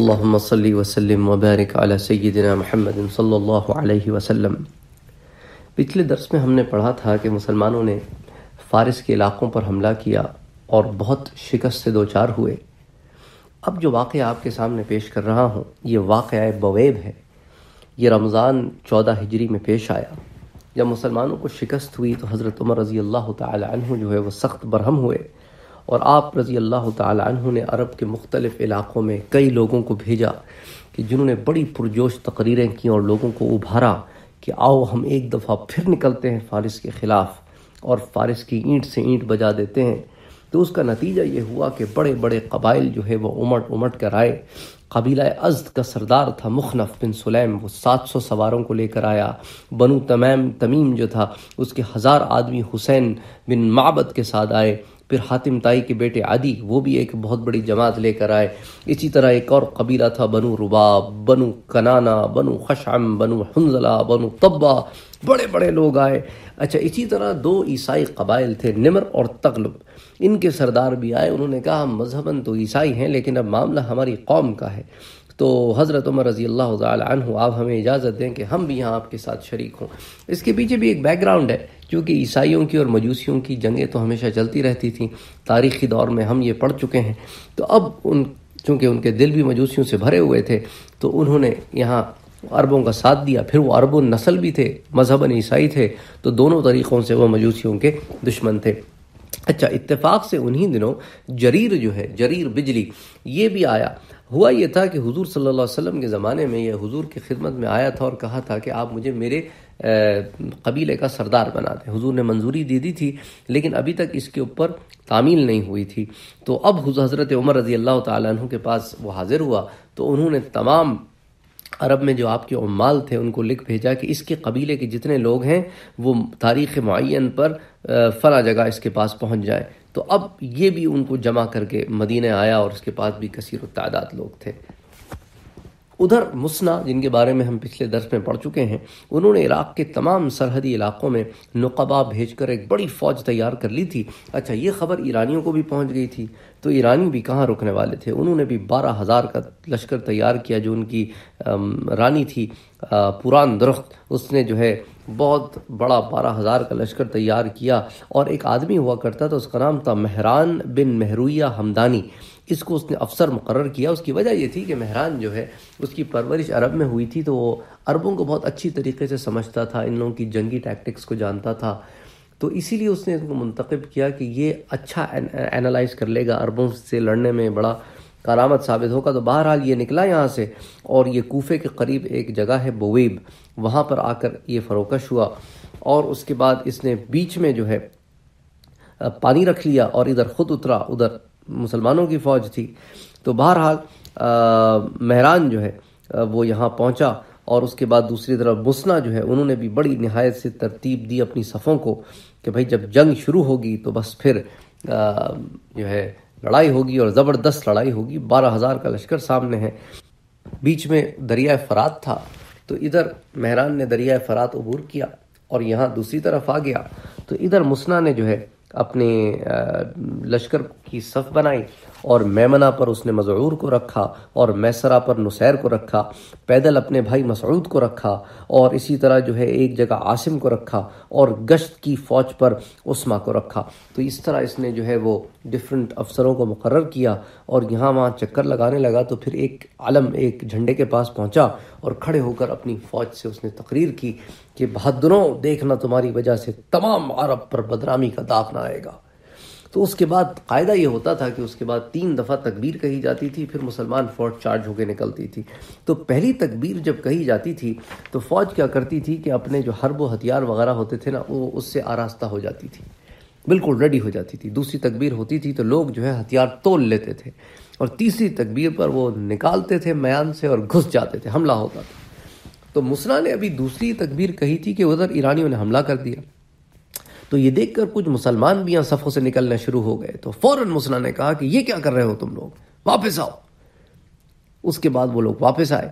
اللهم صل وسلم وبارك على سيدنا محمد صلی اللہ علیہ وسلم. پچھلے درس میں ہم نے پڑھا تھا کہ مسلمانوں نے فارس کے علاقوں پر حملہ کیا اور بہت شکست سے دوچار ہوئے. اب جو واقعہ آپ کے سامنے پیش کر رہا ہوں، یہ واقعہ بویب ہے. یہ رمضان چودہ ہجری میں پیش آیا. جب مسلمانوں کو شکست ہوئی تو حضرت عمر رضی اللہ تعالی عنہ جو ہے وہ سخت برہم ہوئے. اور آپ رضی اللہ تعالی عنہ نے عرب کے مختلف علاقوں میں کئی لوگوں کو بھیجا کہ جنہوں نے بڑی پرجوش تقریریں کی اور لوگوں کو ابھارا کہ آؤ ہم ایک دفعہ پھر نکلتے ہیں فارس کے خلاف اور فارس کی اینٹ سے اینٹ بجا دیتے ہیں۔ تو اس کا نتیجہ یہ ہوا کہ بڑے بڑے قبائل جو ہے وہ امٹ امٹ کر آئے۔ قبیلہ ازد کا سردار تھا مخنف بن سلیم، وہ سات سو سواروں کو لے کر آیا۔ بنو تمیم تمیم جو تھا، اس کے ہزار آدمی حسین بن معبد کے ساتھ آئے۔ پھر حاتم تائی کے بیٹے عدی وہ بھی ایک بہت بڑی جماعت لے کر آئے۔ اسی طرح ایک اور قبیلہ تھا، بنو رباب، بنو کنانا، بنو خشعم، بنو حنزلہ بنو طبہ، بڑے بڑے لوگ آئے۔ اچھا اسی طرح دو عیسائی قبائل تھے، نمر اور تغلب۔ ان کے سردار بھی آئے، انہوں نے کہا، ہم مذہباً تو عیسائی ہیں، لیکن اب معاملہ ہماری قوم کا ہے۔ تو حضرت عمر رضی اللہ تعالی عنہ، آپ ہمیں اجازت دیں کہ ہم بھی یہاں آپ کے ساتھ شریک ہوں۔ اس کے پیچھے بھی ایک بیک گراؤنڈ ہے۔ کیونکہ عیسائیوں کی اور مجوسیوں کی جنگیں تو ہمیشہ چلتی رہتی تھیں، تاریخی دور میں ہم یہ پڑھ چکے ہیں۔ تو اب ان، چونکہ ان کے دل بھی مجوسیوں سے بھرے ہوئے تھے، تو انہوں نے یہاں عربوں کا ساتھ دیا۔ پھر وہ عرب نسل بھی تھے، مذہباً عیسائی تھے، تو دونوں طریقوں سے وہ مجوسیوں کے دشمن تھے۔ اچھا اتفاق سے انہی دنوں جریر جو ہے، جریر بجلی، یہ بھی آیا۔ ہوا یہ تھا کہ حضور صلی اللہ علیہ وسلم کے زمانے میں یہ حضور کی خدمت میں آیا تھا اور کہا تھا کہ آپ مجھے میرے قبیلے کا سردار بنا دیں حضور نے منظوری دے دی تھی، لیکن ابھی تک اس کے اوپر تعمیل نہیں ہوئی تھی۔ تو اب حضرت عمر رضی اللہ تعالیٰ عنہ کے پاس وہ حاضر ہوا۔ تو انہوں نے تمام عرب میں جو آپ کے عمال تھے، ان کو لکھ بھیجا کہ اس کے قبیلے کے جتنے لوگ ہیں، وہ تاریخ معین پر فلاں جگہ اس کے پاس پہنچ جائے تو اب یہ بھی ان کو جمع کر کے مدینہ آیا اور اس کے پاس بھی کثیر التعداد لوگ تھے۔ ادھر مسنا، جن کے بارے میں ہم پچھلے درس میں پڑھ چکے ہیں، انہوں نے عراق کے تمام سرحدی علاقوں میں نقبہ بھیج کر ایک بڑی فوج تیار کر لی تھی۔ اچھا یہ خبر ایرانیوں کو بھی پہنچ گئی تھی۔ تو ایرانی بھی کہاں رکنے والے تھے؟ انہوں نے بھی بارہ ہزار کا لشکر تیار کیا جو ان کی رانی تھی پران درخت۔ اس نے جو ہے بہت بڑا بارہ ہزار کا لشکر تیار کیا۔ اور ایک آدمی ہوا کرتا تھا، اس کا نام تھا مہران بن مہرویہ ہمدانی اس کو اس نے افسر مقرر کیا، اس کی وجہ یہ تھی کہ مہران جو ہے، اس کی پرورش عرب میں ہوئی تھی تو وہ عربوں کو بہت اچھی طریقے سے سمجھتا تھا، ان لوگوں کی جنگی ٹیکٹکس کو جانتا تھا۔ تو اسی لیے اس نے اس کو منتخب کیا کہ یہ اچھا انالائز کر لے گا عربوں سے لڑنے میں، بڑا کارآمد ثابت ہوگا۔ تو بہرحال یہ نکلا یہاں سے اور یہ کوفے کے قریب ایک جگہ ہے بویب، وہاں پر آ کر یہ فروکش ہوا۔ اور اس کے بعد اس نے بیچ میں جو ہے، پانی رکھ لیا اور ادھر خود اترا، ادھر مسلمانوں کی فوج تھی۔ تو بہرحال مہران جو ہے وہ یہاں پہنچا اور اس کے بعد دوسری طرف مسنا جو ہے، انہوں نے بھی بڑی نہایت سے ترتیب دی اپنی صفوں کو کہ بھائی جب جنگ شروع ہوگی تو بس پھر جو ہے، لڑائی ہوگی اور زبردست لڑائی ہوگی۔ بارہ ہزار کا لشکر سامنے ہے۔ بیچ میں دریائے فرات تھا۔ تو ادھر مہران نے دریائے فرات عبور کیا اور یہاں دوسری طرف آ گیا۔ تو ادھر مسنا نے جو ہے اپنے لشکر کی صف بنائی اور میمنا پر اس نے مضعور کو رکھا اور میسرا پر نسیر کو رکھا، پیدل اپنے بھائی مسعود کو رکھا اور اسی طرح جو ہے ایک جگہ عاصم کو رکھا اور گشت کی فوج پر عثما کو رکھا۔ تو اس طرح اس نے جو ہے وہ ڈفرنٹ افسروں کو مقرر کیا اور یہاں وہاں چکر لگانے لگا تو پھر ایک علم ایک جھنڈے کے پاس پہنچا اور کھڑے ہو کر اپنی فوج سے اس نے تقریر کی کہ بہادروں، دیکھنا تمہاری وجہ سے تمام عرب پر بدرامی کا داغ نہ آئے گا۔ تو اس کے بعد قاعدہ یہ ہوتا تھا کہ اس کے بعد تین دفعہ تکبیر کہی جاتی تھی، پھر مسلمان فوج چارج ہو کے نکلتی تھی۔ تو پہلی تکبیر جب کہی جاتی تھی تو فوج کیا کرتی تھی کہ اپنے جو حرب و ہتھیار وغیرہ ہوتے تھے نا، وہ اس سے آراستہ ہو جاتی تھی۔ بالکل ریڈی ہو جاتی تھی۔ دوسری تکبیر ہوتی تھی تو لوگ جو ہے ہتھیار تول لیتے تھے اور تیسری تکبیر پر وہ نکالتے تھے میان سے اور گھس جاتے تھے، حملہ ہوتا تھا۔ تو مسنا نے ابھی دوسری تکبیر کہی تھی کہ ادھر ایرانیوں نے حملہ کر دیا۔ تو یہ دیکھ کر کچھ مسلمان بھی یہاں صفوں سے نکلنا شروع ہو گئے۔ تو فوراً مسنا نے کہا کہ یہ کیا کر رہے ہو تم لوگ؟ واپس آؤ۔ اس کے بعد وہ لوگ واپس آئے۔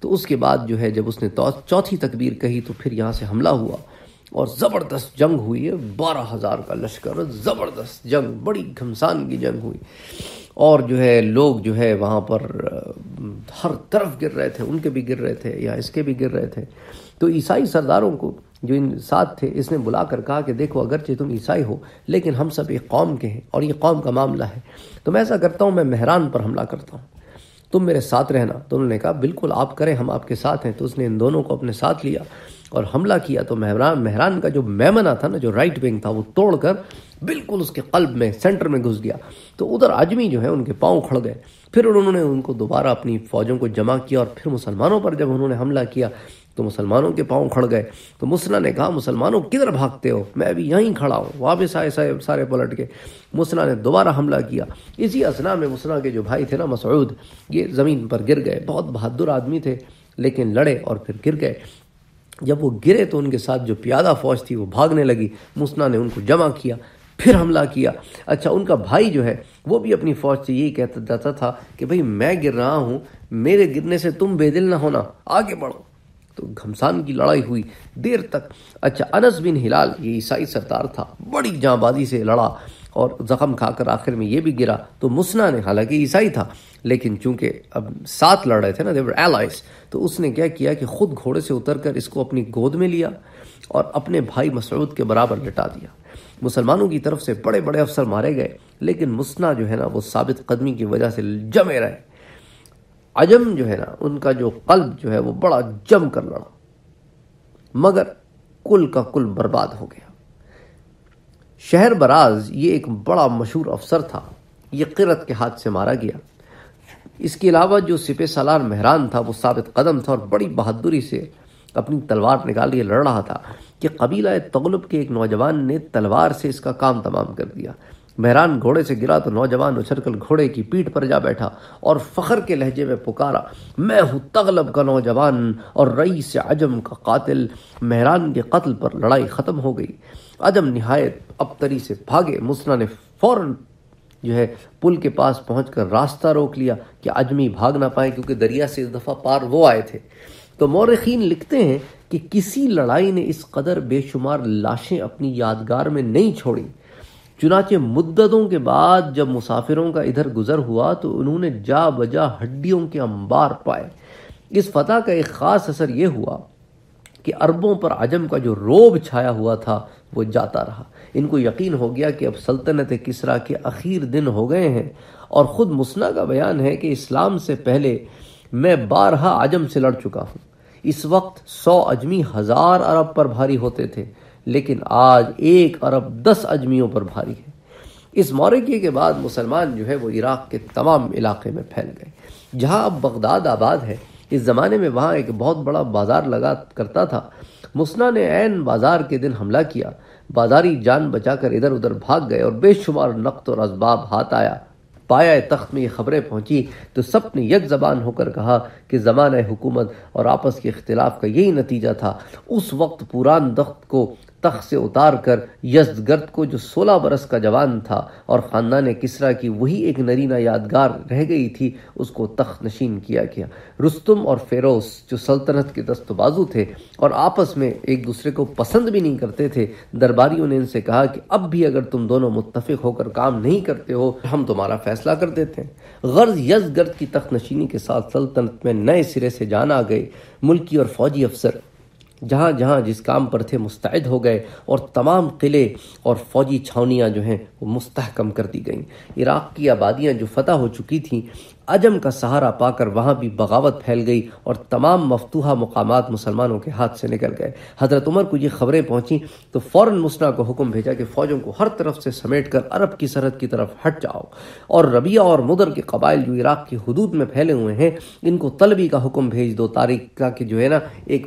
تو اس کے بعد جو ہے جب اس نے چوتھی تکبیر کہی تو پھر یہاں سے حملہ ہوا۔ اور زبردست جنگ ہوئی ہے، بارہ ہزار کا لشکر، زبردست جنگ، بڑی گھمسان کی جنگ ہوئی۔ اور جو ہے، لوگ جو ہے وہاں پر ہر طرف گر رہے تھے، ان کے بھی گر رہے تھے یا اس کے بھی گر رہے تھے۔ تو عیسائی سرداروں کو جو ان ساتھ تھے، اس نے بلا کر کہا کہ دیکھو، اگرچہ تم عیسائی ہو، لیکن ہم سب ایک قوم کے ہیں اور یہ قوم کا معاملہ ہے۔ تو میں ایسا کرتا ہوں، میں مہران پر حملہ کرتا ہوں۔ تم میرے ساتھ رہنا۔ تو انہوں نے کہا، بالکل آپ کریں، ہم آپ کے ساتھ ہیں۔ تو اس نے ان دونوں کو اپنے ساتھ لیا۔ اور حملہ کیا تو مہران مہران کا جو میمنا تھا نا، جو رائٹ ونگ تھا، وہ توڑ کر بالکل اس کے قلب میں سینٹر میں گھس گیا۔ تو ادھر آجمی جو ہے، ان کے پاؤں کھڑ گئے۔ پھر انہوں نے ان کو دوبارہ اپنی فوجوں کو جمع کیا اور پھر مسلمانوں پر جب انہوں نے حملہ کیا تو مسلمانوں کے پاؤں کھڑ گئے۔ تو مسنا نے کہا، مسلمانوں، کدھر بھاگتے ہو؟ میں ابھی یہیں کھڑا ہوں، واپس آئے سارے سارے پلٹ کے۔ مسنا نے دوبارہ حملہ کیا۔ اسی اسنا میں مسنا کے جو بھائی تھے نا، مسعود، یہ زمین پر گر گئے۔ بہت بہادر آدمی تھے، لیکن لڑے اور پھر گر گئے۔ جب وہ گرے تو ان کے ساتھ جو پیادہ فوج تھی وہ بھاگنے لگی مسنا نے ان کو جمع کیا، پھر حملہ کیا۔ اچھا ان کا بھائی جو ہے، وہ بھی اپنی فوج سے یہی کہتا جاتا تھا کہ بھئی میں گر رہا ہوں، میرے گرنے سے تم بے دل نہ ہونا، آگے بڑھو۔ تو گھمسان کی لڑائی ہوئی دیر تک۔ اچھا انس بن ہلال یہ عیسائی سردار تھا، بڑی جاں بازی سے لڑا اور زخم کھا کر آخر میں یہ بھی گرا۔ تو مسنا نے، حالانکہ عیسائی تھا، لیکن چونکہ اب ساتھ لڑ رہے تھے نا دیور ایلائز تو اس نے کیا کیا کہ خود گھوڑے سے اتر کر اس کو اپنی گود میں لیا اور اپنے بھائی مسعود کے برابر لٹا دیا۔ مسلمانوں کی طرف سے بڑے بڑے افسر مارے گئے، لیکن مسنا جو ہے نا وہ ثابت قدمی کی وجہ سے جمے رہے۔ عجم جو ہے نا، ان کا جو قلب جو ہے وہ بڑا جم کر لڑا۔ مگر کل کا کل برباد ہو گیا۔ شہر براز یہ ایک بڑا مشہور افسر تھا، یہ قرت کے ہاتھ سے مارا گیا۔ اس کے علاوہ جو سپہ سالار مہران تھا، وہ ثابت قدم تھا اور بڑی بہادری سے اپنی تلوار نکال کے لڑ رہا تھا کہ قبیلہ تغلب کے ایک نوجوان نے تلوار سے اس کا کام تمام کر دیا۔ مہران گھوڑے سے گرا تو نوجوان اچھر گھوڑے کی پیٹ پر جا بیٹھا اور فخر کے لہجے میں پکارا، میں ہوں تغلب کا نوجوان اور رئیس عجم کا قاتل۔ مہران کے قتل پر لڑائی ختم ہو گئی۔ عجم نہایت ابتری سے بھاگے۔ مسنا نے فوراً جو ہے پل کے پاس پہنچ کر راستہ روک لیا کہ عجمی بھاگ نہ پائے کیونکہ دریا سے اس دفعہ پار وہ آئے تھے۔ تو مورخین لکھتے ہیں کہ کسی لڑائی نے اس قدر بے شمار لاشیں اپنی یادگار میں نہیں چھوڑی۔ چنانچہ مدتوں کے بعد جب مسافروں کا ادھر گزر ہوا تو انہوں نے جا بجا ہڈیوں کے انبار پائے۔ اس فتح کا ایک خاص اثر یہ ہوا کہ عربوں پر عجم کا جو روب چھایا ہوا تھا وہ جاتا رہا۔ ان کو یقین ہو گیا کہ اب سلطنت کسرا کے اخیر دن ہو گئے ہیں اور خود مسنا کا بیان ہے کہ اسلام سے پہلے میں بارہا عجم سے لڑ چکا ہوں۔ اس وقت سو اجمی ہزار عرب پر بھاری ہوتے تھے، لیکن آج ایک ارب دس اجمیوں پر بھاری ہے۔ اس مورکے کے بعد مسلمان جو ہے وہ عراق کے تمام علاقے میں پھیل گئے۔ جہاں اب بغداد آباد ہے، اس زمانے میں وہاں ایک بہت بڑا بازار لگا کرتا تھا۔ مسنا نے عین بازار کے دن حملہ کیا۔ بازاری جان بچا کر ادھر ادھر بھاگ گئے اور بے شمار نقط اور اسباب ہاتھ آیا۔ پایا تخت میں یہ خبریں پہنچی تو سب نے یک زبان ہو کر کہا کہ زمانہ حکومت اور آپس کے اختلاف کا یہی نتیجہ تھا۔ اس وقت پوران دخت کو تخت سے اتار کر یزدگرد کو جو سولہ برس کا جوان تھا اور خاندان کسرا کی وہی ایک نرینہ یادگار رہ گئی تھی، اس کو تخت نشین کیا گیا۔ رستم اور فیروز جو سلطنت کے دست بازو تھے اور آپس میں ایک دوسرے کو پسند بھی نہیں کرتے تھے، درباریوں نے ان سے کہا کہ اب بھی اگر تم دونوں متفق ہو کر کام نہیں کرتے ہو، ہم تمہارا فیصلہ کر دیتے ہیں۔ غرض یزگرد کی تخت نشینی کے ساتھ سلطنت میں نئے سرے سے جان آ گئے۔ ملکی اور فوجی افسر جہاں جہاں جس کام پر تھے مستعد ہو گئے اور تمام قلعے اور فوجی چھاونیاں جو ہیں وہ مستحکم کر دی گئیں۔ عراق کی آبادیاں جو فتح ہو چکی تھیں، عجم کا سہارا پا کر وہاں بھی بغاوت پھیل گئی اور تمام مفتوحہ مقامات مسلمانوں کے ہاتھ سے نکل گئے۔ حضرت عمر کو یہ خبریں پہنچیں تو فوراً مسنا کو حکم بھیجا کہ فوجوں کو ہر طرف سے سمیٹ کر عرب کی سرحد کی طرف ہٹ جاؤ۔ اور ربیہ اور مدر کے قبائل جو عراق کی حدود میں پھیلے ہوئے ہیں، ان کو طلبی کا حکم بھیج دو، تاریخ کا کہ جو ہے نا، ایک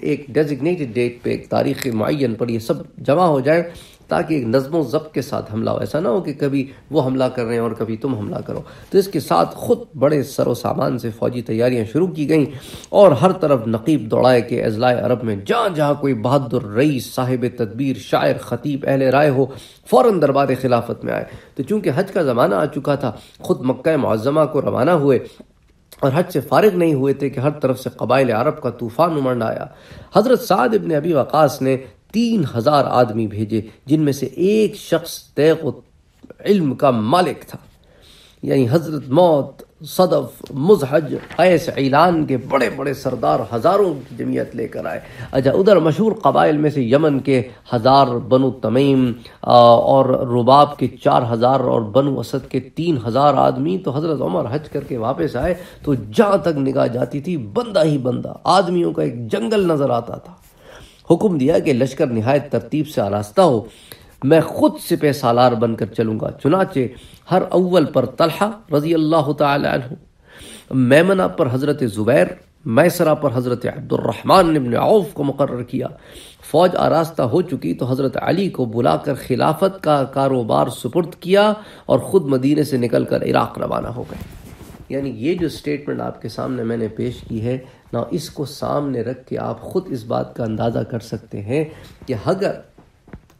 ایک ڈیزگنیٹڈ ڈیٹ پہ ایک تاریخ معین پر یہ سب جمع ہو جائیں تاکہ ایک نظم و ضبط کے ساتھ حملہ ہو۔ ایسا نہ ہو کہ کبھی وہ حملہ کر رہے ہیں اور کبھی تم حملہ کرو۔ تو اس کے ساتھ خود بڑے سر و سامان سے فوجی تیاریاں شروع کی گئیں اور ہر طرف نقیب دوڑائے کہ اضلاع عرب میں جہاں جہاں کوئی بہادر رئیس، صاحب تدبیر، شاعر، خطیب، اہل رائے ہو، فوراً دربار خلافت میں آئے۔ تو چونکہ حج کا زمانہ آ چکا تھا، خود مکہ معظمہ کو روانہ ہوئے اور حج سے فارغ نہیں ہوئے تھے کہ ہر طرف سے قبائل عرب کا طوفان امڑ آیا۔ حضرت سعد ابن ابی وقاص نے تین ہزار آدمی بھیجے، جن میں سے ایک شخص تیغ و علم کا مالک تھا۔ یعنی حضرت موت صدف، مزحج، ایس اعلان کے بڑے بڑے سردار ہزاروں کی جمعیت لے کر آئے۔ اچھا ادھر مشہور قبائل میں سے یمن کے ہزار بنو تمیم اور رباب کے چار ہزار اور بنو اسد کے تین ہزار آدمی تو حضرت عمر حج کر کے واپس آئے تو جہاں تک نگاہ جاتی تھی، بندہ ہی بندہ، آدمیوں کا ایک جنگل نظر آتا تھا۔ حکم دیا کہ لشکر نہایت ترتیب سے آراستہ ہو۔ میں خود سپہ سالار بن کر چلوں گا۔ چنانچہ ہر اول پر طلحہ رضی اللہ تعالی عنہ، میمنہ پر حضرت زبیر، میسرہ پر حضرت عبد الرحمن ابن عوف کو مقرر کیا۔ فوج آراستہ ہو چکی تو حضرت علی کو بلا کر خلافت کا کاروبار سپرد کیا اور خود مدینے سے نکل کر عراق روانہ ہو گئے۔ یعنی یہ جو سٹیٹمنٹ آپ کے سامنے میں نے پیش کی ہے نہ اس کو سامنے رکھ کے آپ خود اس بات کا اندازہ کر سکتے ہیں کہ اگر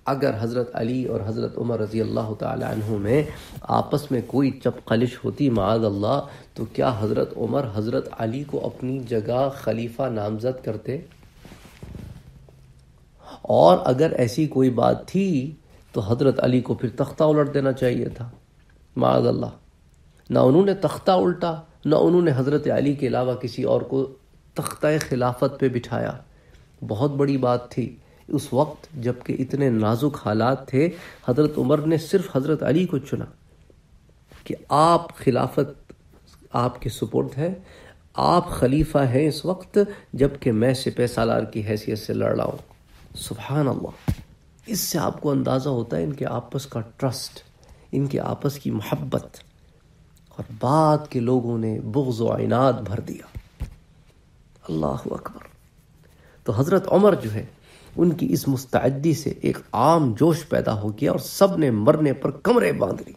اگر حضرت علی اور حضرت عمر رضی اللہ تعالی عنہ میں آپس میں کوئی چپ خلش ہوتی، معاذ اللہ، تو کیا حضرت عمر حضرت علی کو اپنی جگہ خلیفہ نامزد کرتے؟ اور اگر ایسی کوئی بات تھی، تو حضرت علی کو پھر تختہ الٹ دینا چاہیے تھا، معاذ اللہ۔ نہ انہوں نے تختہ الٹا، نہ انہوں نے حضرت علی کے علاوہ کسی اور کو تختہ خلافت پہ بٹھایا۔ بہت بڑی بات تھی۔ اس وقت جبکہ اتنے نازک حالات تھے، حضرت عمر نے صرف حضرت علی کو چنا کہ آپ خلافت، آپ کے سپورٹ ہے آپ خلیفہ ہیں اس وقت جبکہ میں سپہ سالار کی حیثیت سے لڑ رہا ہوں۔ سبحان اللہ۔ اس سے آپ کو اندازہ ہوتا ہے ان کے آپس کا ٹرسٹ، ان کے آپس کی محبت۔ اور بعد کے لوگوں نے بغض و عناد بھر دیا۔ اللہ اکبر۔ تو حضرت عمر جو ہے ان کی اس مستعدی سے ایک عام جوش پیدا ہو گیا اور سب نے مرنے پر کمرے باندھ لی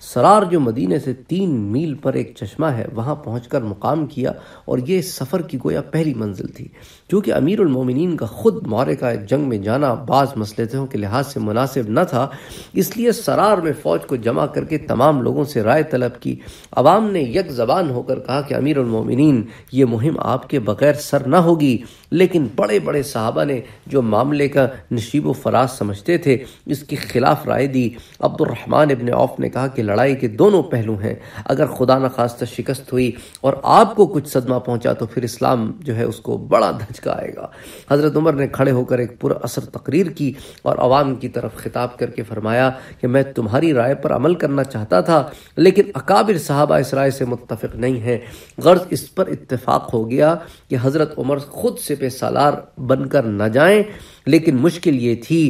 سرار جو مدینے سے تین میل پر ایک چشمہ ہے، وہاں پہنچ کر مقام کیا اور یہ سفر کی گویا پہلی منزل تھی۔ کیونکہ امیر المومنین کا خود مورے جنگ میں جانا بعض مسلطوں کے لحاظ سے مناسب نہ تھا، اس لیے سرار میں فوج کو جمع کر کے تمام لوگوں سے رائے طلب کی۔ عوام نے یک زبان ہو کر کہا کہ امیر المومنین، یہ مہم آپ کے بغیر سر نہ ہوگی۔ لیکن بڑے بڑے صحابہ نے جو معاملے کا نشیب و فراز سمجھتے تھے، اس کی خلاف رائے دی۔ عبد الرحمن ابن عوف نے کہا کہ لڑائی کے دونوں پہلو ہیں۔ اگر خدا نخواستہ شکست ہوئی اور آپ کو کچھ صدمہ پہنچا تو پھر اسلام جو ہے اس کو بڑا دھچکا آئے گا۔ حضرت عمر نے کھڑے ہو کر ایک پورا اثر تقریر کی اور عوام کی طرف خطاب کر کے فرمایا کہ میں تمہاری رائے پر عمل کرنا چاہتا تھا، لیکن اکابر صحابہ اس رائے سے متفق نہیں ہیں۔ غرض اس پر اتفاق ہو گیا کہ حضرت عمر خود سے پہ سالار بن کر نہ جائیں، لیکن مشکل یہ تھی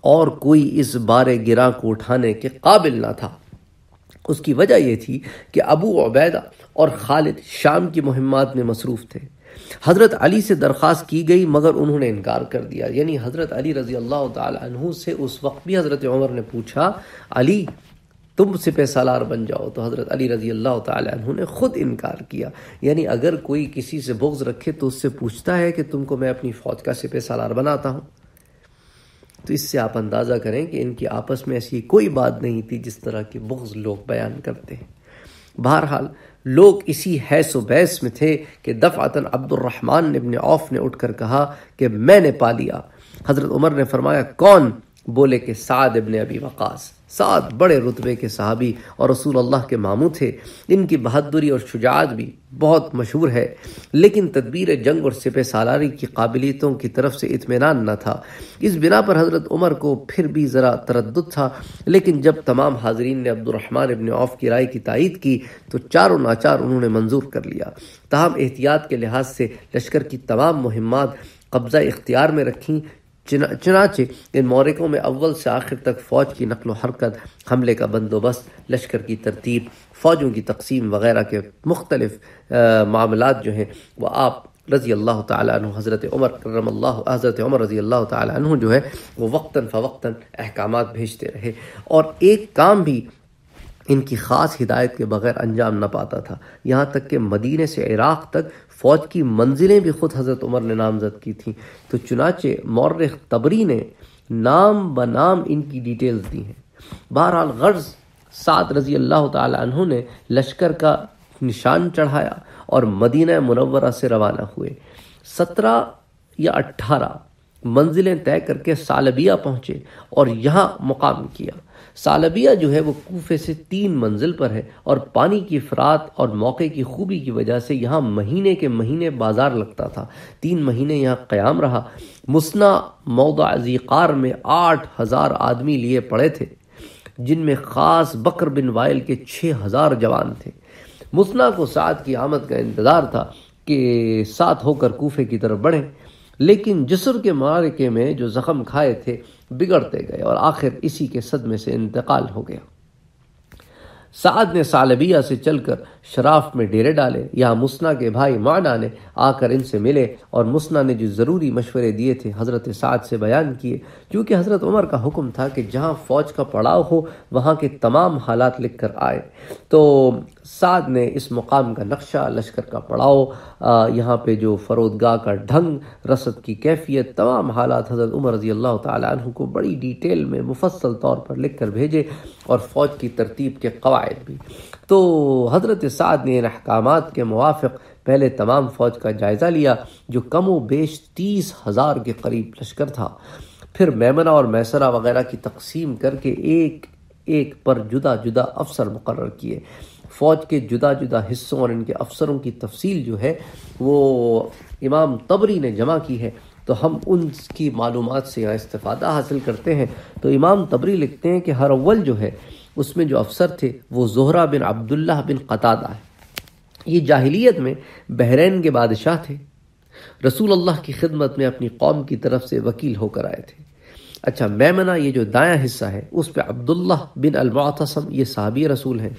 اور کوئی اس بارے گرا کو اٹھانے کے قابل نہ تھا۔ اس کی وجہ یہ تھی کہ ابو عبیدہ اور خالد شام کی مہمات میں مصروف تھے۔ حضرت علی سے درخواست کی گئی مگر انہوں نے انکار کر دیا۔ یعنی حضرت علی رضی اللہ تعالی عنہ سے اس وقت بھی حضرت عمر نے پوچھا، علی، تم سپہ سالار بن جاؤ۔ تو حضرت علی رضی اللہ تعالی عنہ نے خود انکار کیا۔ یعنی اگر کوئی کسی سے بغض رکھے تو اس سے پوچھتا ہے کہ تم کو میں اپنی فوج کا سپہ سالار بناتا ہوں۔ تو اس سے آپ اندازہ کریں کہ ان کی آپس میں ایسی کوئی بات نہیں تھی جس طرح کی بغض لوگ بیان کرتے ہیں۔ بہرحال، لوگ اسی حیث و بیس میں تھے کہ دفعتاً عبد الرحمن ابن عوف نے اٹھ کر کہا کہ میں نے پا لیا حضرت عمر نے فرمایا، کون؟ بولے کہ سعد ابن ابی وقاص۔ سعد بڑے رتبے کے صحابی اور رسول اللہ کے ماموں تھے۔ ان کی بہادری اور شجاعت بھی بہت مشہور ہے، لیکن تدبیر جنگ اور سپہ سالاری کی قابلیتوں کی طرف سے اطمینان نہ تھا۔ اس بنا پر حضرت عمر کو پھر بھی ذرا تردد تھا، لیکن جب تمام حاضرین نے عبد الرحمن ابن عوف کی رائے کی تائید کی، تو چاروں ناچار انہوں نے منظور کر لیا۔ تاہم احتیاط کے لحاظ سے لشکر کی تمام مہمات قبضہ اختیار میں رکھیں چنانچہ ان مورکوں میں اول سے آخر تک فوج کی نقل و حرکت، حملے کا بندوبست، لشکر کی ترتیب، فوجوں کی تقسیم وغیرہ کے مختلف معاملات جو ہیں، وہ آپ رضی اللہ تعالیٰ عنہ، حضرت عمر کرم اللہ، حضرت عمر رضی اللہ تعالیٰ عنہ جو ہے، وہ وقتاً فوقتاً احکامات بھیجتے رہے۔ اور ایک کام بھی ان کی خاص ہدایت کے بغیر انجام نہ پاتا تھا۔ یہاں تک کہ مدینہ سے عراق تک فوج کی منزلیں بھی خود حضرت عمر نے نامزد کی تھیں۔ تو چنانچہ مورخ تبری نے نام بنام ان کی ڈیٹیلز دی ہیں۔ بہرحال غرض سعد رضی اللہ تعالی عنہ نے لشکر کا نشان چڑھایا اور مدینہ منورہ سے روانہ ہوئے۔ سترہ یا اٹھارہ منزلیں طے کر کے سالبیہ پہنچے اور یہاں مقام کیا۔ سالبیہ جو ہے وہ کوفے سے تین منزل پر ہے اور پانی کی افراد اور موقع کی خوبی کی وجہ سے یہاں مہینے کے مہینے بازار لگتا تھا۔ تین مہینے یہاں قیام رہا۔ مسنا موضع ذیقار میں آٹھ ہزار آدمی لیے پڑے تھے، جن میں خاص بکر بن وائل کے چھ ہزار جوان تھے۔ مسنا کو سعد کی آمد کا انتظار تھا کہ ساتھ ہو کر کوفے کی طرف بڑھیں، لیکن جسر کے مارکے میں جو زخم کھائے تھے بگڑتے گئے اور آخر اسی کے صدمے سے انتقال ہو گیا۔ سعد نے سالبیہ سے چل کر شراف میں ڈیرے ڈالے یہاں مسنا کے بھائی معنا نے آ کر ان سے ملے اور مسنا نے جو ضروری مشورے دیے تھے حضرت سعد سے بیان کیے۔ کیونکہ حضرت عمر کا حکم تھا کہ جہاں فوج کا پڑاؤ ہو، وہاں کے تمام حالات لکھ کر آئے۔ تو سعد نے اس مقام کا نقشہ، لشکر کا پڑاؤ یہاں پہ جو فرودگاہ کا ڈھنگ، رسد کی کیفیت، تمام حالات حضرت عمر رضی اللہ تعالیٰ عنہ کو بڑی ڈیٹیل میں مفصل طور پر لکھ کر بھیجے اور فوج کی ترتیب کے قواعد بھی۔ تو حضرت سعد نے ان احکامات کے موافق پہلے تمام فوج کا جائزہ لیا، جو کم و بیش تیس ہزار کے قریب لشکر تھا۔ پھر میمنہ اور میسرہ وغیرہ کی تقسیم کر کے ایک ایک پر جدا جدا افسر مقرر کیے۔ فوج کے جدا جدا حصوں اور ان کے افسروں کی تفصیل جو ہے، وہ امام تبری نے جمع کی ہے۔ تو ہم ان کی معلومات سے یہاں استفادہ حاصل کرتے ہیں۔ تو امام تبری لکھتے ہیں کہ ہر اول جو ہے اس میں جو افسر تھے وہ زہرہ بن عبداللہ بن قطادہ ہے یہ جاہلیت میں بحرین کے بادشاہ تھے۔ رسول اللہ کی خدمت میں اپنی قوم کی طرف سے وکیل ہو کر آئے تھے۔ اچھا میمنہ یہ جو دایاں حصہ ہے، اس پہ عبداللہ بن المعتصم یہ صحابی رسول ہیں۔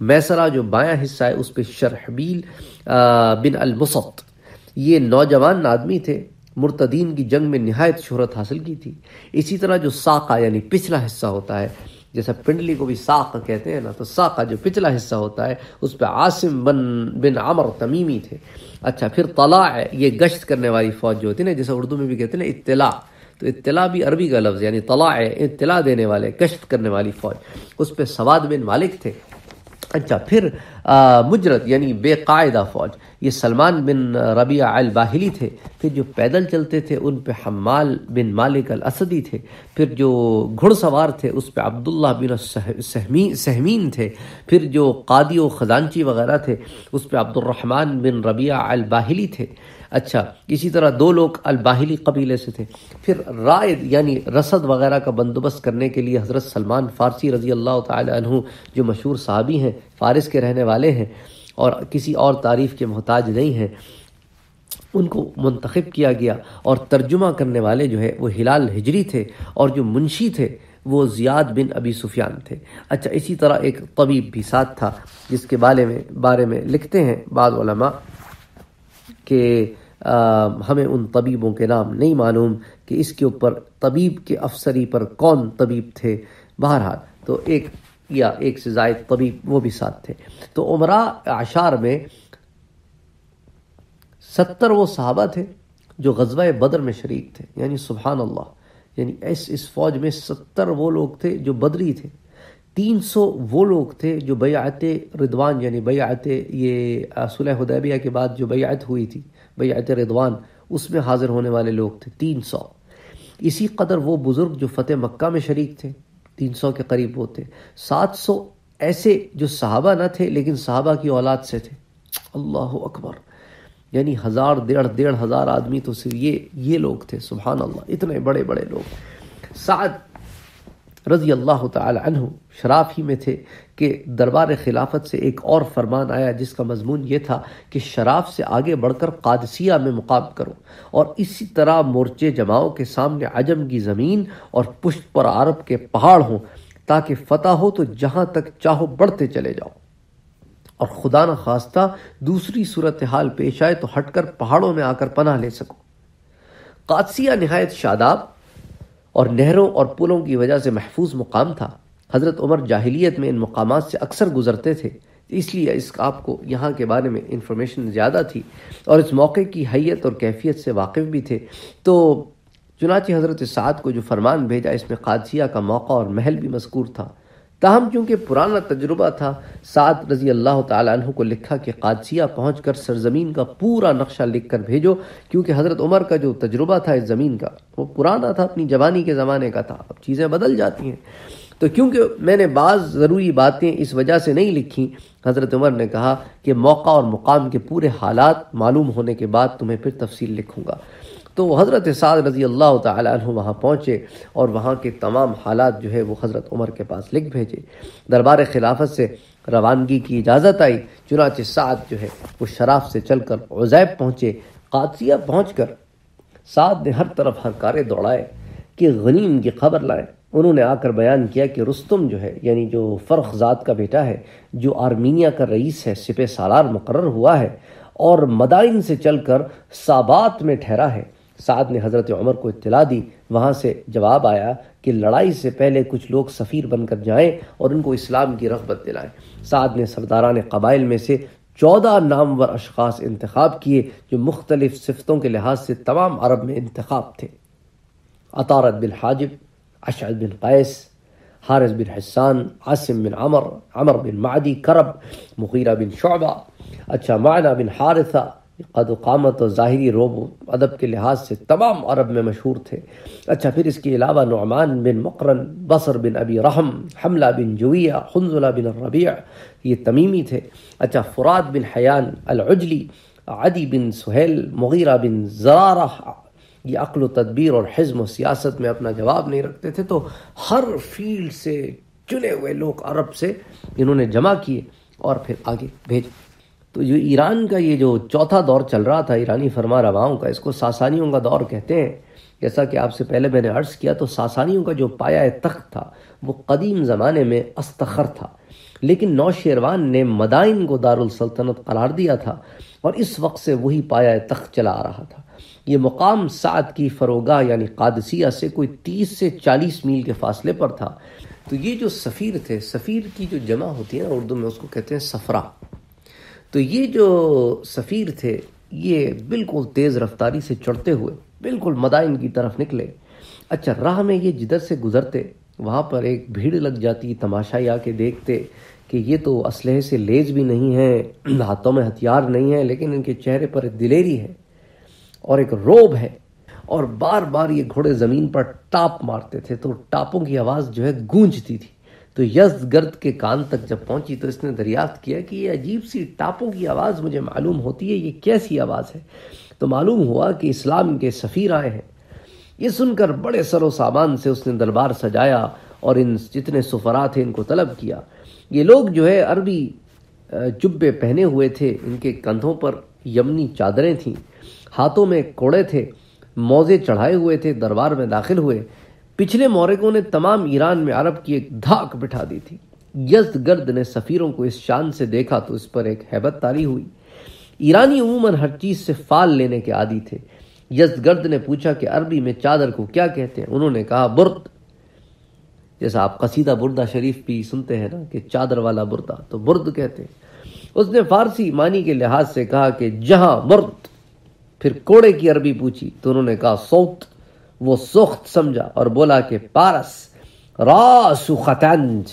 میسرا جو بایاں حصہ ہے، اس پہ شرحبیل بن المسط یہ نوجوان آدمی تھے، مرتدین کی جنگ میں نہایت شہرت حاصل کی تھی۔ اسی طرح جو ساقہ یعنی پچھلا حصہ ہوتا ہے جیسا پنڈلی کو بھی ساق کہتے ہیں نا، تو ساقہ جو پچھلا حصہ ہوتا ہے، اس پہ عاصم بن بن عمر تمیمی تھے۔ اچھا پھر طلاع ہے یہ گشت کرنے والی فوج جو ہوتی ہے نا جیسے اردو میں بھی کہتے ہیں نا، اطلاع۔ تو اطلاع بھی عربی کا لفظ یعنی طلاع ہے اطلاع دینے والے، گشت کرنے والی فوج۔ اس پہ سواد بن مالک تھے۔ اچھا پھر مجرد یعنی بے قاعدہ فوج، یہ سلمان بن ربیع الباہلی تھے، پھر جو پیدل چلتے تھے، ان پہ حمال بن مالک الاسدی تھے، پھر جو گھڑ سوار تھے، اس پہ عبداللہ بن سہمین تھے، پھر جو قادی و خزانچی وغیرہ تھے، اس پہ عبد الرحمن بن ربیع الباہلی تھے۔ اچھا اسی طرح دو لوگ الباہلی قبیلے سے تھے۔ پھر رائد یعنی رسد وغیرہ کا بندوبست کرنے کے لیے حضرت سلمان فارسی رضی اللہ تعالی عنہ، جو مشہور صحابی ہیں، فارس کے رہنے والے ہیں اور کسی اور تعریف کے محتاج نہیں ہیں، ان کو منتخب کیا گیا۔ اور ترجمہ کرنے والے جو ہے وہ ہلال ہجری تھے اور جو منشی تھے، وہ زیاد بن ابی سفیان تھے۔ اچھا اسی طرح ایک طبیب بھی ساتھ تھا، جس کے بارے میں بارے میں لکھتے ہیں بعض علماء۔ کہ ہمیں ان طبیبوں کے نام نہیں معلوم کہ اس کے اوپر طبیب کے افسری پر کون طبیب تھے۔ بہرحال تو ایک یا ایک سے زائد طبیب وہ بھی ساتھ تھے۔ تو عمرہ اشار میں ستر وہ صحابہ تھے جو غزوہ بدر میں شریک تھے۔ یعنی سبحان اللہ یعنی اس اس فوج میں ستر وہ لوگ تھے جو بدری تھے۔ تین سو وہ لوگ تھے جو بیعت ردوان یعنی بیعت یہ صلح حدیبیہ کے بعد جو بیعت ہوئی تھی، بیعت رضوان، اس میں حاضر ہونے والے لوگ تھے، تین سو۔ اسی قدر وہ بزرگ جو فتح مکہ میں شریک تھے، تین سو کے قریب وہ تھے۔ سات سو ایسے جو صحابہ نہ تھے، لیکن صحابہ کی اولاد سے تھے۔ اللہ اکبر۔ یعنی ہزار، ڈیڑھ ڈیڑھ ہزار آدمی تو صرف یہ یہ لوگ تھے، سبحان اللہ، اتنے بڑے بڑے لوگ۔ سعد رضی اللہ تعالی عنہ شراف ہی میں تھے کہ دربار خلافت سے ایک اور فرمان آیا جس کا مضمون یہ تھا کہ شراف سے آگے بڑھ کر قادسیہ میں مقام کرو اور اسی طرح مورچے جماؤں کے سامنے عجم کی زمین اور پشت پر عرب کے پہاڑ ہوں تاکہ فتح ہو تو جہاں تک چاہو بڑھتے چلے جاؤ۔ اور خدا نہ خواستہ دوسری صورتحال پیش آئے تو ہٹ کر پہاڑوں میں آ کر پناہ لے سکو۔ قادسیہ نہایت شاداب اور نہروں اور پلوں کی وجہ سے محفوظ مقام تھا۔ حضرت عمر جاہلیت میں ان مقامات سے اکثر گزرتے تھے، اس لیے اس آپ کو یہاں کے بارے میں انفارمیشن زیادہ تھی اور اس موقع کی حیت اور کیفیت سے واقف بھی تھے۔ تو چنانچہ حضرت سعد کو جو فرمان بھیجا، اس میں قادسیہ کا موقع اور محل بھی مذکور تھا۔ تاہم کیونکہ پرانا تجربہ تھا، سعد رضی اللہ تعالیٰ عنہ کو لکھا کہ قادسیہ پہنچ کر سرزمین کا پورا نقشہ لکھ کر بھیجو، کیونکہ حضرت عمر کا جو تجربہ تھا اس زمین کا، وہ پرانا تھا، اپنی جوانی کے زمانے کا تھا، اب چیزیں بدل جاتی ہیں۔ تو کیونکہ میں نے بعض ضروری باتیں اس وجہ سے نہیں لکھی، حضرت عمر نے کہا کہ موقع اور مقام کے پورے حالات معلوم ہونے کے بعد تمہیں پھر تفصیل لکھوں گا۔ تو حضرت سعد رضی اللہ تعالیٰ عنہ وہاں پہنچے اور وہاں کے تمام حالات جو ہے وہ حضرت عمر کے پاس لکھ بھیجے۔ دربار خلافت سے روانگی کی اجازت آئی، چنانچہ سعد جو ہے وہ شراف سے چل کر عزیب پہنچے۔ قادسیہ پہنچ کر سعد نے ہر طرف ہنکارے دوڑائے کہ غنیم کی خبر لائے۔ انہوں نے آ کر بیان کیا کہ رستم جو ہے یعنی جو فرخ ذات کا بیٹا ہے، جو آرمینیا کا رئیس ہے، سپہ سالار مقرر ہوا ہے اور مدائن سے چل کر سابات میں ٹھہرا ہے۔ سعد نے حضرت عمر کو اطلاع دی۔ وہاں سے جواب آیا کہ لڑائی سے پہلے کچھ لوگ سفیر بن کر جائیں اور ان کو اسلام کی رغبت دلائیں۔ سعد نے سرداران قبائل میں سے چودہ نامور اشخاص انتخاب کیے جو مختلف صفتوں کے لحاظ سے تمام عرب میں انتخاب تھے۔ عطارت بن حاجب اشعد بن قیس، حارث بن حسان، عاصم بن عمر عمر بن معدی، کرب، مغیرہ بن شعبہ اچھا معنی بن حارثہ قد و قامت و ظاہری روب و ادب کے لحاظ سے تمام عرب میں مشہور تھے۔ اچھا پھر اس کے علاوہ نعمان بن مقرن، بصر بن ابی رحم، حملہ بن جویہ حنزلہ بن الربیع، یہ تمیمی تھے۔ اچھا فراد بن حیان العجلی، عدی بن سہیل، مغیرہ بن زرارہ، یہ عقل و تدبیر اور حزم و سیاست میں اپنا جواب نہیں رکھتے تھے۔ تو ہر فیلڈ سے چنے ہوئے لوگ عرب سے انہوں نے جمع کیے اور پھر آگے بھیج تو جو ایران کا یہ جو چوتھا دور چل رہا تھا، ایرانی فرما رواؤں کا، اس کو ساسانیوں کا دور کہتے ہیں۔ جیسا کہ آپ سے پہلے میں نے عرض کیا، تو ساسانیوں کا جو پایا تخت تھا، وہ قدیم زمانے میں استخر تھا۔ لیکن نو شیروان نے مدائن کو دارالسلطنت قرار دیا تھا اور اس وقت سے وہی پایا تخت چلا آ رہا تھا۔ یہ مقام سعد کی فروغہ یعنی قادسیہ سے کوئی تیس سے چالیس میل کے فاصلے پر تھا۔ تو یہ جو سفیر تھے، سفیر کی جو جمع ہوتی ہے نا اردو میں، اس کو کہتے ہیں سفرا تو یہ جو سفیر تھے، یہ بالکل تیز رفتاری سے چڑھتے ہوئے بالکل مدائن کی طرف نکلے۔ اچھا راہ میں یہ جدھر سے گزرتے، وہاں پر ایک بھیڑ لگ جاتی، تماشائی آ کے دیکھتے کہ یہ تو اسلحے سے لیز بھی نہیں ہے ہاتھوں میں ہتھیار نہیں ہے لیکن ان کے چہرے پر دلیری ہے اور ایک روب ہے۔ اور بار بار یہ گھوڑے زمین پر ٹاپ مارتے تھے تو ٹاپوں کی آواز جو ہے گونجتی تھی۔ تو یز گرد کے کان تک جب پہنچی تو اس نے دریافت کیا کہ یہ عجیب سی ٹاپوں کی آواز مجھے معلوم ہوتی ہے، یہ کیسی آواز ہے؟ تو معلوم ہوا کہ اسلام کے سفیر آئے ہیں۔ یہ سن کر بڑے سر و سامان سے اس نے دربار سجایا اور ان جتنے سفرا تھے ان کو طلب کیا۔ یہ لوگ جو ہے عربی جبے پہنے ہوئے تھے۔ ان کے کندھوں پر یمنی چادریں تھیں۔ ہاتھوں میں کوڑے تھے۔ موزے چڑھائے ہوئے تھے۔ دربار میں داخل ہوئے۔ پچھلے مورکوں نے تمام ایران میں عرب کی ایک دھاک بٹھا دی تھی۔ یزد گرد نے سفیروں کو اس شان سے دیکھا تو اس پر ایک حیبت تاری ہوئی۔ ایرانی عموماً ہر چیز سے فال لینے کے عادی تھے۔ یزد گرد نے پوچھا کہ عربی میں چادر کو کیا کہتے ہیں؟ انہوں نے کہا، برد۔ جیسا آپ قصیدہ بردہ شریف بھی سنتے ہیں نا کہ چادر والا بردہ تو برد کہتے ہیں۔ اس نے فارسی معنی کے لحاظ سے کہا کہ جہاں برد، پھر کوڑے کی عربی پوچھی تو انہوں نے کہا سوت وہ سخت سمجھا اور بولا کہ پارس راس خطنج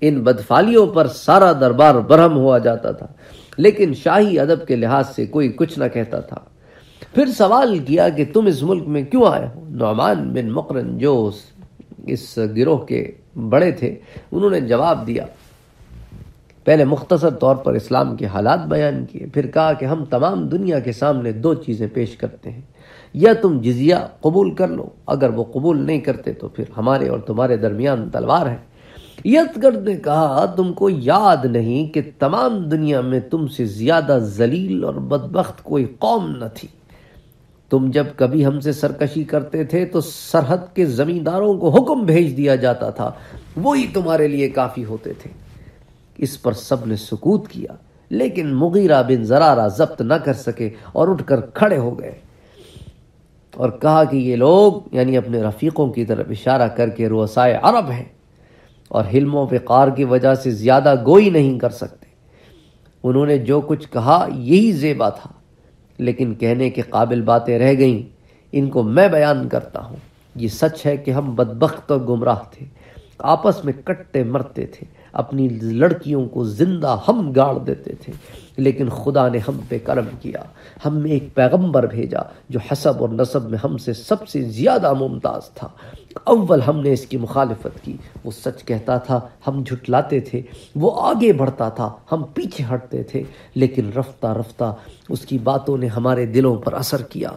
ان بدفالیوں پر سارا دربار برہم ہوا جاتا تھا، لیکن شاہی ادب کے لحاظ سے کوئی کچھ نہ کہتا تھا۔ پھر سوال کیا کہ تم اس ملک میں کیوں آئے ہو؟ نعمان بن مقرن جو اس گروہ کے بڑے تھے، انہوں نے جواب دیا۔ پہلے مختصر طور پر اسلام کے حالات بیان کیے، پھر کہا کہ ہم تمام دنیا کے سامنے دو چیزیں پیش کرتے ہیں۔ یا تم جزیہ قبول کر لو۔ اگر وہ قبول نہیں کرتے تو پھر ہمارے اور تمہارے درمیان تلوار ہے۔ یتگرد نے کہا، تم کو یاد نہیں کہ تمام دنیا میں تم سے زیادہ ذلیل اور بدبخت کوئی قوم نہ تھی۔ تم جب کبھی ہم سے سرکشی کرتے تھے تو سرحد کے زمینداروں کو حکم بھیج دیا جاتا تھا۔ وہی تمہارے لیے کافی ہوتے تھے۔ اس پر سب نے سکوت کیا، لیکن مغیرہ بن زرارہ ضبط نہ کر سکے اور اٹھ کر کھڑے ہو گئے۔ اور کہا کہ یہ لوگ یعنی اپنے رفیقوں کی طرف اشارہ کر کے روسائے عرب ہیں اور حلم و وقار کی وجہ سے زیادہ گوئی نہیں کر سکتے۔ انہوں نے جو کچھ کہا یہی زیبا تھا، لیکن کہنے کے قابل باتیں رہ گئیں۔ ان کو میں بیان کرتا ہوں۔ یہ سچ ہے کہ ہم بدبخت اور گمراہ تھے، آپس میں کٹتے مرتے تھے۔ اپنی لڑکیوں کو زندہ ہم گاڑ دیتے تھے۔ لیکن خدا نے ہم پہ کرم کیا۔ ہم میں ایک پیغمبر بھیجا جو حسب اور نصب میں ہم سے سب سے زیادہ ممتاز تھا۔ اول ہم نے اس کی مخالفت کی۔ وہ سچ کہتا تھا، ہم جھٹلاتے تھے۔ وہ آگے بڑھتا تھا، ہم پیچھے ہٹتے تھے۔ لیکن رفتہ رفتہ اس کی باتوں نے ہمارے دلوں پر اثر کیا۔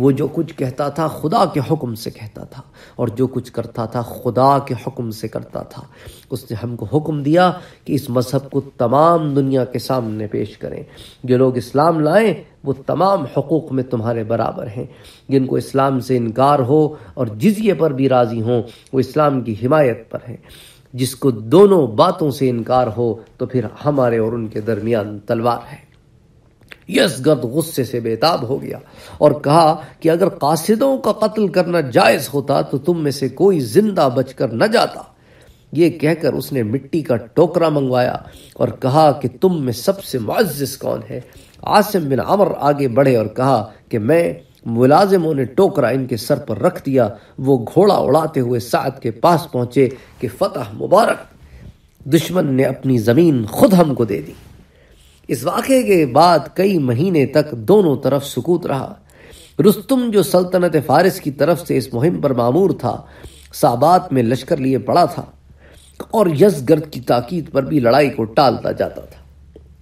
وہ جو کچھ کہتا تھا خدا کے حکم سے کہتا تھا اور جو کچھ کرتا تھا خدا کے حکم سے کرتا تھا۔ اس نے ہم کو حکم دیا کہ اس مذہب کو تمام دنیا کے سامنے پیش کریں۔ جو لوگ اسلام لائیں، وہ تمام حقوق میں تمہارے برابر ہیں۔ جن کو اسلام سے انکار ہو اور جزیے پر بھی راضی ہوں، وہ اسلام کی حمایت پر ہیں۔ جس کو دونوں باتوں سے انکار ہو، تو پھر ہمارے اور ان کے درمیان تلوار ہے۔ یس گرد غصے سے بےتاب ہو گیا اور کہا کہ اگر قاصدوں کا قتل کرنا جائز ہوتا تو تم میں سے کوئی زندہ بچ کر نہ جاتا۔ یہ کہہ کر اس نے مٹی کا ٹوکرا منگوایا اور کہا کہ تم میں سب سے معزز کون ہے؟ عاصم بن عمر آگے بڑھے اور کہا کہ میں ملازموں نے ٹوکرا ان کے سر پر رکھ دیا، وہ گھوڑا اڑاتے ہوئے سعد کے پاس پہنچے کہ فتح مبارک۔ دشمن نے اپنی زمین خود ہم کو دے دی۔ اس واقعے کے بعد کئی مہینے تک دونوں طرف سکوت رہا۔ رستم جو سلطنت فارس کی طرف سے اس مہم پر معمور تھا، سابات میں لشکر لیے پڑا تھا اور یس گرد کی تاکید پر بھی لڑائی کو ٹالتا جاتا تھا۔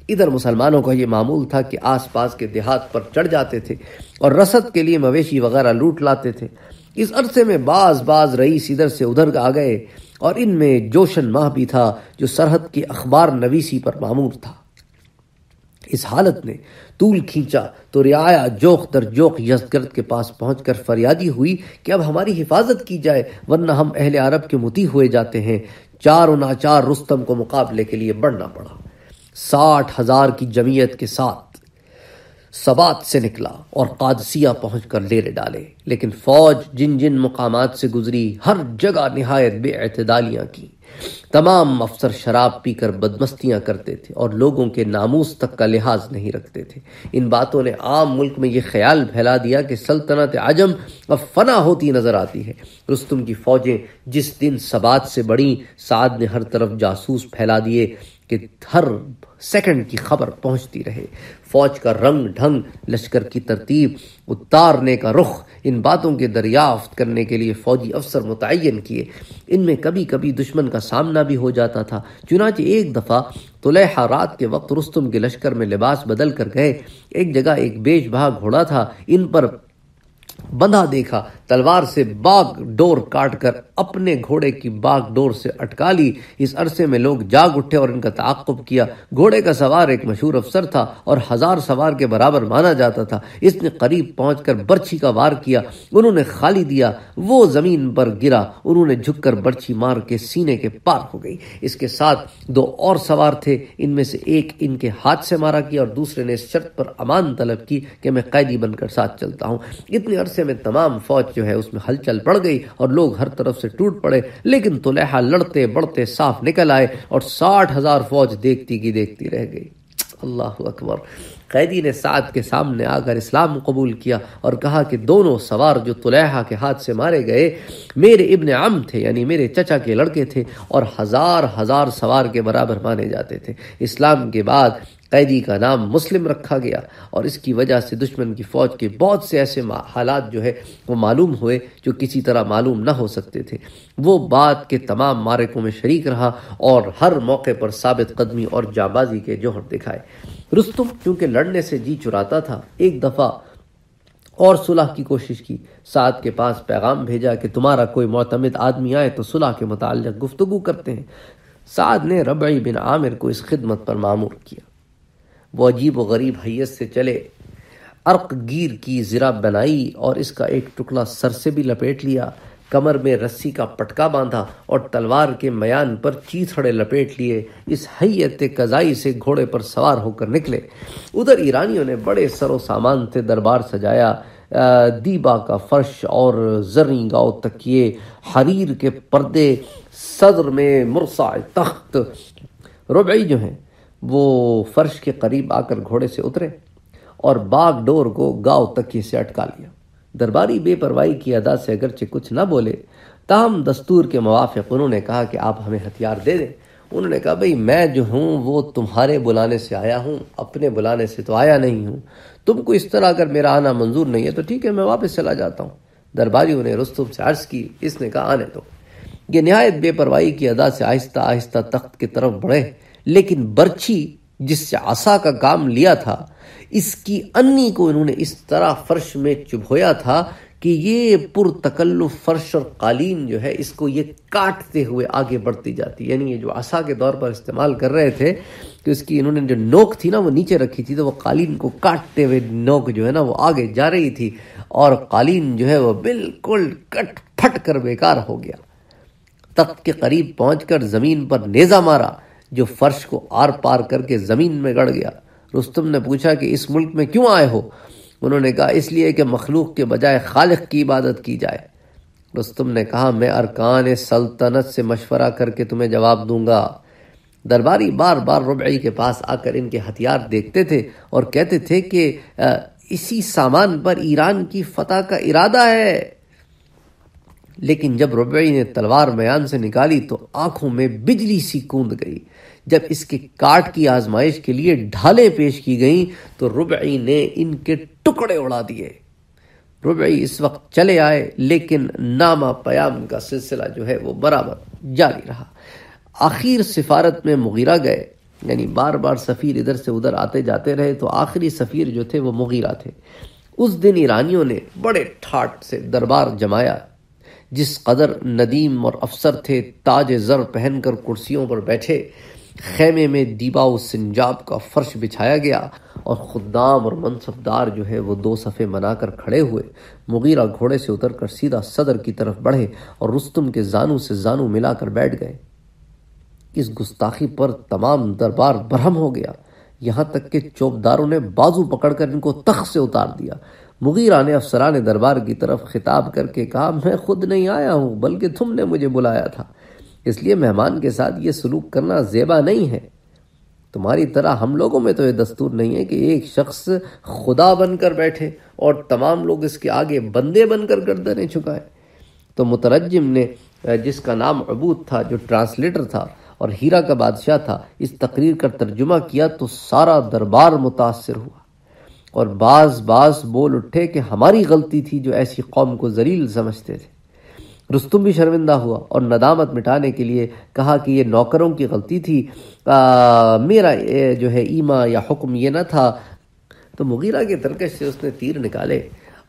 ادھر مسلمانوں کا یہ معمول تھا کہ آس پاس کے دیہات پر چڑھ جاتے تھے اور رسد کے لیے مویشی وغیرہ لوٹ لاتے تھے۔ اس عرصے میں بعض بعض رئیس ادھر سے ادھر آ گئے اور ان میں جوشن ماہ بھی تھا جو سرحد کی اخبار نویسی پر معمور تھا۔ اس حالت نے طول کھینچا تو رعایا جوخ در جوخ یزگرد کے پاس پہنچ کر فریادی ہوئی کہ اب ہماری حفاظت کی جائے ورنہ ہم اہل عرب کے متی ہوئے جاتے ہیں۔ چار و ناچار رستم کو مقابلے کے لیے بڑھنا پڑا۔ ساٹھ ہزار کی جمعیت کے ساتھ سبات سے نکلا اور قادسیہ پہنچ کر ڈیرے ڈالے۔ لیکن فوج جن جن مقامات سے گزری، ہر جگہ نہایت بے اعتدالیاں کی۔ تمام افسر شراب پی کر بدمستیاں کرتے تھے اور لوگوں کے ناموس تک کا لحاظ نہیں رکھتے تھے۔ ان باتوں نے عام ملک میں یہ خیال پھیلا دیا کہ سلطنت عجم اب فنا ہوتی نظر آتی ہے۔ رستم کی فوجیں جس دن سبات سے بڑی سعد نے ہر طرف جاسوس پھیلا دیے کہ ہر سیکنڈ کی خبر پہنچتی رہے۔ فوج کا رنگ ڈھنگ، لشکر کی ترتیب، اتارنے کا رخ، ان باتوں کے دریافت کرنے کے لیے فوجی افسر متعین کیے۔ ان میں کبھی کبھی دشمن کا سامنا بھی ہو جاتا تھا۔ چنانچہ ایک دفعہ طلحہ رات کے وقت رستم کے لشکر میں لباس بدل کر گئے۔ ایک جگہ ایک بیش بھاگ گھوڑا تھا۔ ان پر بندھا دیکھا۔ تلوار سے باغ ڈور کاٹ کر اپنے گھوڑے کی باغ ڈور سے اٹکا لی۔ اس عرصے میں لوگ جاگ اٹھے اور ان کا تعاقب کیا۔ گھوڑے کا سوار ایک مشہور افسر تھا اور ہزار سوار کے برابر مانا جاتا تھا۔ اس نے قریب پہنچ کر برچھی کا وار کیا۔ انہوں نے خالی دیا۔ وہ زمین پر گرا۔ انہوں نے جھک کر برچھی مار کے سینے کے پار ہو گئی۔ اس کے ساتھ دو اور سوار تھے۔ ان میں سے ایک ان کے ہاتھ سے مارا کیا اور دوسرے نے اس شرط پر امان طلب کی کہ میں قیدی بن کر ساتھ چلتا ہوں۔ اتنے عرصے میں تمام فوج جو ہے اس میں ہلچل پڑ گئی اور لوگ ہر طرف سے ٹوٹ پڑے۔ لیکن طلحہ لڑتے بڑھتے صاف نکل آئے اور ساٹھ ہزار فوج دیکھتی کی دیکھتی رہ گئی۔ اللہ اکبر۔ قیدی نے سعد کے سامنے آ کر اسلام قبول کیا اور کہا کہ دونوں سوار جو طلحہ کے ہاتھ سے مارے گئے، میرے ابن عم تھے یعنی میرے چچا کے لڑکے تھے اور ہزار ہزار سوار کے برابر مانے جاتے تھے۔ اسلام کے بعد قیدی کا نام مسلم رکھا گیا اور اس کی وجہ سے دشمن کی فوج کے بہت سے ایسے حالات جو ہے وہ معلوم ہوئے جو کسی طرح معلوم نہ ہو سکتے تھے۔ وہ بات کے تمام مارکوں میں شریک رہا اور ہر موقع پر ثابت قدمی اور جابازی کے جوہر دکھائے۔ رستم کیونکہ لڑنے سے جی چراتا تھا، ایک دفعہ اور صلح کی کوشش کی۔ سعد کے پاس پیغام بھیجا کہ تمہارا کوئی معتمد آدمی آئے تو صلح کے متعلق گفتگو کرتے ہیں۔ سعد نے ربعی بن عامر کو اس خدمت پر معمور کیا۔ وہ عجیب و غریب حیث سے چلے، عرق گیر کی زرا بنائی اور اس کا ایک ٹکڑا سر سے بھی لپیٹ لیا، کمر میں رسی کا پٹکا باندھا اور تلوار کے میان پر چیتھڑے لپیٹ لیے، اس حیت قضائی سے گھوڑے پر سوار ہو کر نکلے۔ ادھر ایرانیوں نے بڑے سر و سامان سے دربار سجایا دیبا کا فرش اور زریں گاؤ تکیے حریر کے پردے صدر میں مرسا تخت۔ ربعی جو ہیں وہ فرش کے قریب آ کر گھوڑے سے اترے اور باغ ڈور کو گاؤ تکی سے اٹکا لیا۔ درباری بے پرواہی کی ادا سے اگرچہ کچھ نہ بولے، تاہم دستور کے موافق انہوں نے کہا کہ آپ ہمیں ہتھیار دے دیں۔ انہوں نے کہا بھئی میں جو ہوں، وہ تمہارے بلانے سے آیا ہوں، اپنے بلانے سے تو آیا نہیں ہوں۔ تم کو اس طرح اگر میرا آنا منظور نہیں ہے تو ٹھیک ہے، میں واپس چلا جاتا ہوں۔ درباریوں نے رستم سے عرض کی، اس نے کہا، آنے دو۔ یہ نہایت بے پرواہی کی ادا سے آہستہ آہستہ تخت کی طرف بڑھے۔ لیکن برچھی جس سے عصا کا کام لیا تھا، اس کی انی کو انہوں نے اس طرح فرش میں چبھویا تھا کہ یہ پر تکلف فرش اور قالین جو ہے، اس کو یہ کاٹتے ہوئے آگے بڑھتی جاتی۔ یعنی یہ جو عصا کے دور پر استعمال کر رہے تھے کہ اس کی انہوں نے جو نوک تھی نا، وہ نیچے رکھی تھی، تو وہ قالین کو کاٹتے ہوئے نوک جو ہے نا، وہ آگے جا رہی تھی اور قالین جو ہے، وہ بالکل کٹ پھٹ کر بیکار ہو گیا۔ تخت کے قریب پہنچ کر زمین پر نیزہ مارا۔ جو فرش کو آر پار کر کے زمین میں گڑ گیا۔ رستم نے پوچھا کہ اس ملک میں کیوں آئے ہو؟ انہوں نے کہا، اس لیے کہ مخلوق کے بجائے خالق کی عبادت کی جائے۔ رستم نے کہا، میں ارکان سلطنت سے مشورہ کر کے تمہیں جواب دوں گا۔ درباری بار بار ربعی کے پاس آ کر ان کے ہتھیار دیکھتے تھے اور کہتے تھے کہ اسی سامان پر ایران کی فتح کا ارادہ ہے۔ لیکن جب ربعی نے تلوار میان سے نکالی تو آنکھوں میں بجلی سی کوند گئی۔ جب اس کے کاٹ کی آزمائش کے لیے ڈھالے پیش کی گئیں تو ربعی نے ان کے ٹکڑے اڑا دیے۔ ربعی اس وقت چلے آئے، لیکن نامہ پیام کا سلسلہ جو ہے وہ برابر جاری رہا۔ آخر سفارت میں مغیرہ گئے یعنی بار بار سفیر ادھر سے ادھر آتے جاتے رہے تو آخری سفیر جو تھے وہ مغیرہ تھے۔ اس دن ایرانیوں نے بڑے ٹھاٹ سے دربار جمایا۔ جس قدر ندیم اور افسر تھے تاج زر پہن کر کرسیوں پر بیٹھے، خیمے میں دیبا و سنجاب کا فرش بچھایا گیا اور خدام اور منصفدار جو ہے وہ دو صفحے منا کر کھڑے ہوئے۔ مغیرہ گھوڑے سے اتر کر سیدھا صدر کی طرف بڑھے اور رستم کے زانو سے زانو ملا کر بیٹھ گئے۔ اس گستاخی پر تمام دربار برہم ہو گیا۔ یہاں تک کہ چوبداروں نے بازو پکڑ کر ان کو تخت سے اتار دیا۔ مغیرہ نے افسران دربار کی طرف خطاب کر کے کہا، میں خود نہیں آیا ہوں، بلکہ تم نے مجھے بلایا تھا۔ اس لیے مہمان کے ساتھ یہ سلوک کرنا زیبا نہیں ہے۔ تمہاری طرح ہم لوگوں میں تو یہ دستور نہیں ہے کہ ایک شخص خدا بن کر بیٹھے اور تمام لوگ اس کے آگے بندے بن کر گردنے چکائے تو مترجم نے، جس کا نام عبود تھا، جو ٹرانسلیٹر تھا اور ہیرا کا بادشاہ تھا، اس تقریر کا ترجمہ کیا تو سارا دربار متاثر ہوا۔ اور بعض بعض بول اٹھے کہ ہماری غلطی تھی جو ایسی قوم کو ذلیل سمجھتے تھے۔ رستم بھی شرمندہ ہوا اور ندامت مٹانے کے لیے کہا کہ یہ نوکروں کی غلطی تھی۔ میرا جو ہے ایما یا حکم یہ نہ تھا۔ تو مغیرہ کے ترکش سے اس نے تیر نکالے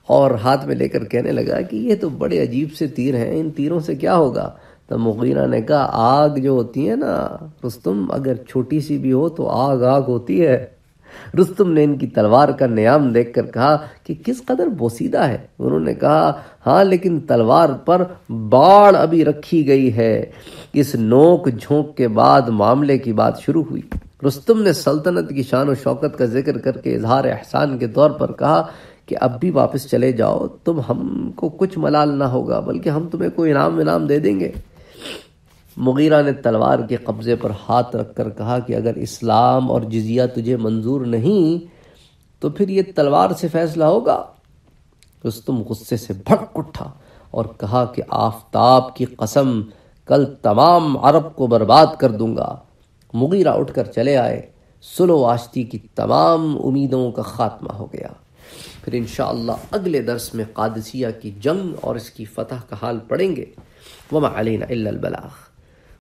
اور ہاتھ میں لے کر کہنے لگا کہ یہ تو بڑے عجیب سے تیر ہیں، ان تیروں سے کیا ہوگا؟ تو مغیرہ نے کہا، آگ جو ہوتی ہے نا رستم، اگر چھوٹی سی بھی ہو تو آگ آگ ہوتی ہے۔ رستم نے ان کی تلوار کا نیام دیکھ کر کہا کہ کس قدر بوسیدہ ہے۔ انہوں نے کہا ہاں لیکن تلوار پر باڑ ابھی رکھی گئی ہے۔ اس نوک جھونک کے بعد معاملے کی بات شروع ہوئی۔ رستم نے سلطنت کی شان و شوکت کا ذکر کر کے اظہار احسان کے طور پر کہا کہ اب بھی واپس چلے جاؤ، تم ہم کو کچھ ملال نہ ہوگا، بلکہ ہم تمہیں کوئی انعام انعام دے دیں گے۔ مغیرہ نے تلوار کے قبضے پر ہاتھ رکھ کر کہا کہ اگر اسلام اور جزیہ تجھے منظور نہیں، تو پھر یہ تلوار سے فیصلہ ہوگا۔ رستم غصے سے بھڑک اٹھا اور کہا کہ آفتاب کی قسم، کل تمام عرب کو برباد کر دوں گا۔ مغیرہ اٹھ کر چلے آئے۔ سلو آشتی کی تمام امیدوں کا خاتمہ ہو گیا۔ پھر انشاءاللہ اگلے درس میں قادسیہ کی جنگ اور اس کی فتح کا حال پڑھیں گے۔ وما علینا الا البلاغ۔